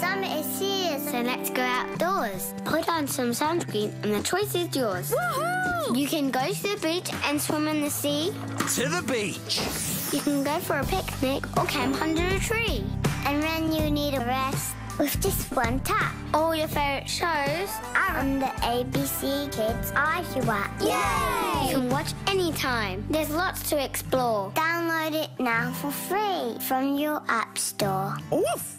Summer is here, so let's go outdoors. Put on some sunscreen and the choice is yours. You can go to the beach and swim in the sea. To the beach. You can go for a picnic or camp under a tree. And when you need a rest, with just one tap. All your favorite shows are on the ABC Kids iView app. Yay! You can watch anytime. There's lots to explore. Download it now for free from your app store. Oof!